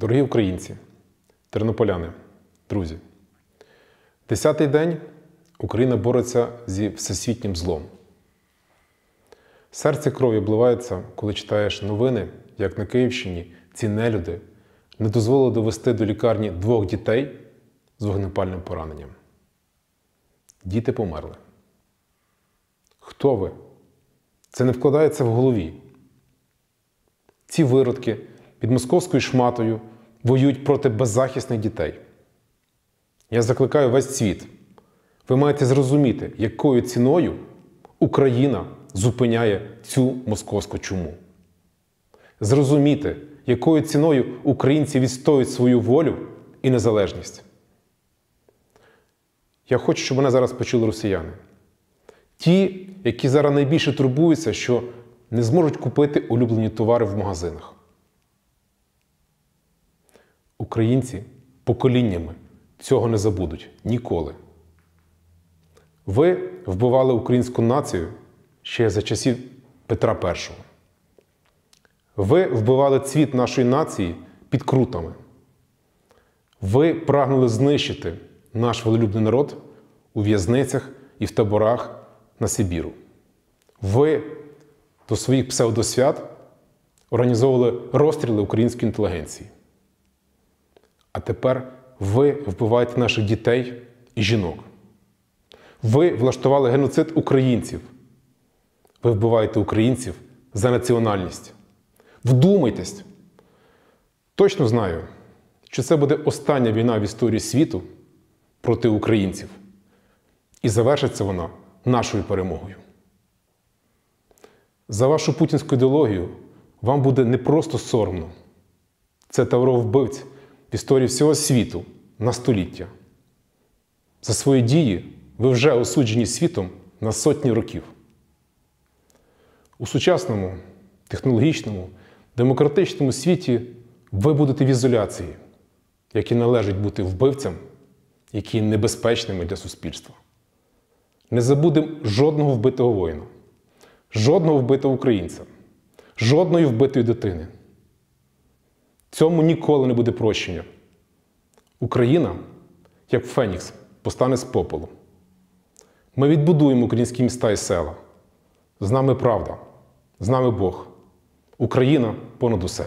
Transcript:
Дорогі українці, тернополяни, друзі, десятий день Україна бореться зі всесвітнім злом. Серце крові обливається, коли читаєш новини, як на Київщині ці нелюди не дозволили довести до лікарні двох дітей з вогнепальним пораненням. Діти померли. Хто ви? Це не вкладається в голові. Ці виродки під московською шматою воюють проти беззахисних дітей. Я закликаю весь світ. Ви маєте зрозуміти, якою ціною Україна зупиняє цю московську чуму. Зрозуміти, якою ціною українці відстоюють свою волю і незалежність. Я хочу, щоб мене зараз почули росіяни. Ті, які зараз найбільше турбуються, що не зможуть купити улюблені товари в магазинах. Українці поколіннями цього не забудуть ніколи. Ви вбивали українську націю ще за часів Петра І. Ви вбивали цвіт нашої нації під крутами. Ви прагнули знищити наш волелюбний народ у в'язницях і в таборах на Сибіру. Ви до своїх псевдосвят організовували розстріли української інтелігенції. А тепер ви вбиваєте наших дітей і жінок. Ви влаштували геноцид українців. Ви вбиваєте українців за національність. Вдумайтесь! Точно знаю, що це буде остання війна в історії світу проти українців. І завершиться вона нашою перемогою. За вашу путінську ідеологію вам буде не просто соромно. Це тавро вбивць в історії всього світу на століття. За свої дії ви вже осуджені світом на сотні років. У сучасному, технологічному, демократичному світі ви будете в ізоляції, які належить бути вбивцям, які є небезпечними для суспільства. Не забудемо жодного вбитого воїна, жодного вбитого українця, жодної вбитої дитини. Цьому ніколи не буде прощення. Україна, як Фенікс, постане з попелу. Ми відбудуємо українські міста і села. З нами правда, з нами Бог. Україна понад усе.